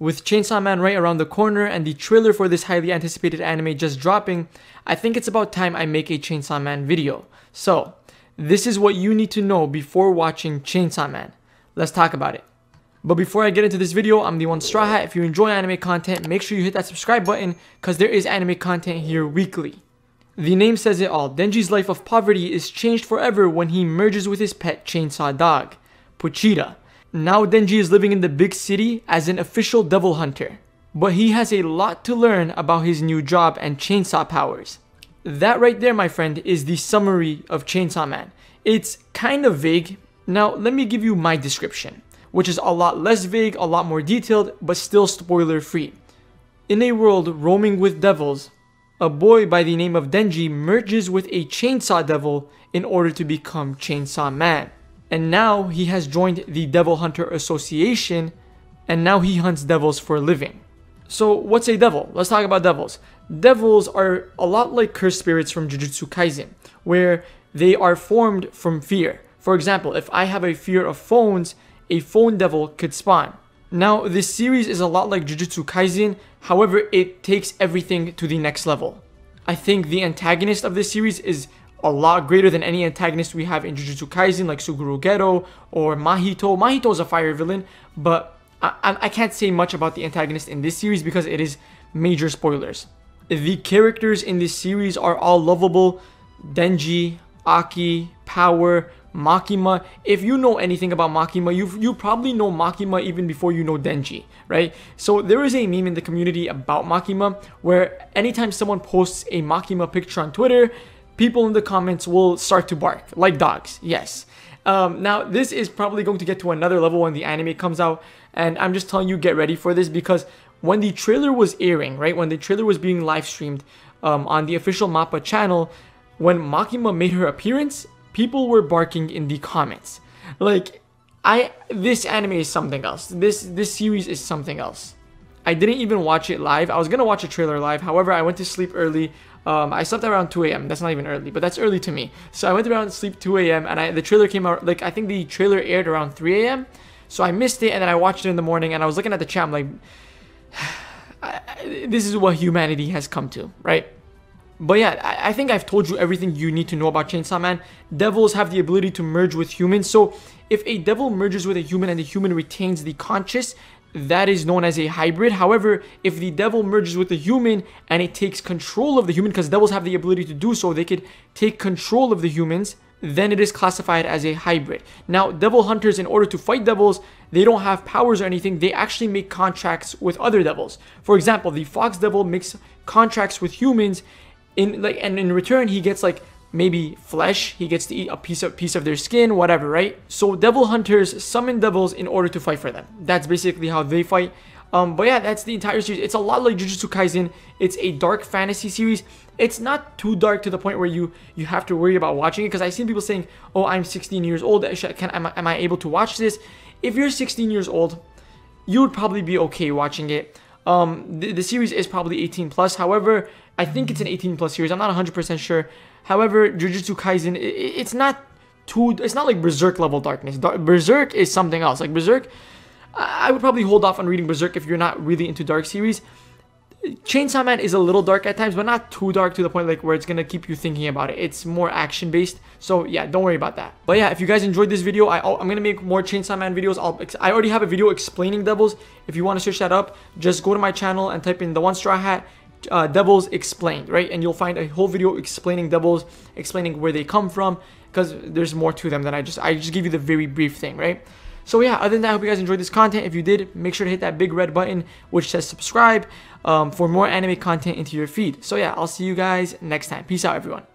With Chainsaw Man right around the corner and the trailer for this highly anticipated anime just dropping, I think it's about time I make a Chainsaw Man video. So, this is what you need to know before watching Chainsaw Man. Let's talk about it. But before I get into this video, I'm the one Straw Hat. If you enjoy anime content, make sure you hit that subscribe button because there is anime content here weekly. The name says it all. Denji's life of poverty is changed forever when he merges with his pet chainsaw dog, Pochita. Now Denji is living in the big city as an official devil hunter, but he has a lot to learn about his new job and chainsaw powers. That right there, my friend, is the summary of Chainsaw Man. It's kind of vague. Now, let me give you my description, which is a lot less vague, a lot more detailed, but still spoiler free. In a world roaming with devils, a boy by the name of Denji merges with a chainsaw devil in order to become Chainsaw Man and now he has joined the Devil Hunter Association, and now he hunts devils for a living. So, what's a devil? Let's talk about devils. Devils are a lot like cursed spirits from Jujutsu Kaisen, where they are formed from fear. For example, if I have a fear of phones, a phone devil could spawn. Now, this series is a lot like Jujutsu Kaisen, however, it takes everything to the next level. I think the antagonist of this series is a lot greater than any antagonist we have in Jujutsu Kaisen, like Suguru Geto or Mahito. Mahito is a fire villain, but I, I can't say much about the antagonist in this series because it is major spoilers. The characters in this series are all lovable. Denji, Aki, Power, Makima. If you know anything about Makima, you you probably know Makima even before you know Denji, right? So there is a meme in the community about Makima where anytime someone posts a Makima picture on Twitter, people in the comments will start to bark like dogs. Yes. Um, now, this is probably going to get to another level when the anime comes out, and I'm just telling you, get ready for this because when the trailer was airing, right, when the trailer was being live streamed um, on the official Mappa channel, when Makima made her appearance, people were barking in the comments. Like, I this anime is something else. This this series is something else. I didn't even watch it live. I was gonna watch a trailer live. However, I went to sleep early. Um, I slept around 2 a.m. That's not even early, but that's early to me. So I went around to sleep 2 a.m. and I, the trailer came out like I think the trailer aired around 3 a.m. So I missed it and then I watched it in the morning and I was looking at the chat. I'm like, this is what humanity has come to, right? But yeah, I, I think I've told you everything you need to know about Chainsaw Man. Devils have the ability to merge with humans. So if a devil merges with a human and the human retains the conscious, that is known as a hybrid. However, if the devil merges with the human and it takes control of the human, because devils have the ability to do so, they could take control of the humans, then it is classified as a hybrid. Now, devil hunters, in order to fight devils, they don't have powers or anything. They actually make contracts with other devils. For example, the fox devil makes contracts with humans in like and in return he gets like maybe flesh. He gets to eat a piece of piece of their skin, whatever, right? So devil hunters summon devils in order to fight for them. That's basically how they fight. Um, but yeah, that's the entire series. It's a lot like Jujutsu Kaisen. It's a dark fantasy series. It's not too dark to the point where you you have to worry about watching it. Because I've seen people saying, "Oh, I'm 16 years old. Can am I, am I able to watch this?" If you're 16 years old, you would probably be okay watching it. Um, the, the series is probably 18 plus. However, I think it's an 18 plus series. I'm not 100% sure. However, Jujutsu Kaisen, it's not too, it's not like Berserk level darkness. Berserk is something else. Like Berserk, I would probably hold off on reading Berserk if you're not really into dark series. Chainsaw Man is a little dark at times, but not too dark to the point like where it's gonna keep you thinking about it. It's more action based, so yeah, don't worry about that. But yeah, if you guys enjoyed this video, I, am gonna make more Chainsaw Man videos. I'll, I already have a video explaining Devils. If you want to search that up, just go to my channel and type in the one straw hat uh, devils explained, right? And you'll find a whole video explaining devils, explaining where they come from, because there's more to them than I just, I just give you the very brief thing, right? So yeah, other than that, I hope you guys enjoyed this content. If you did, make sure to hit that big red button, which says subscribe um, for more anime content into your feed. So yeah, I'll see you guys next time. Peace out, everyone.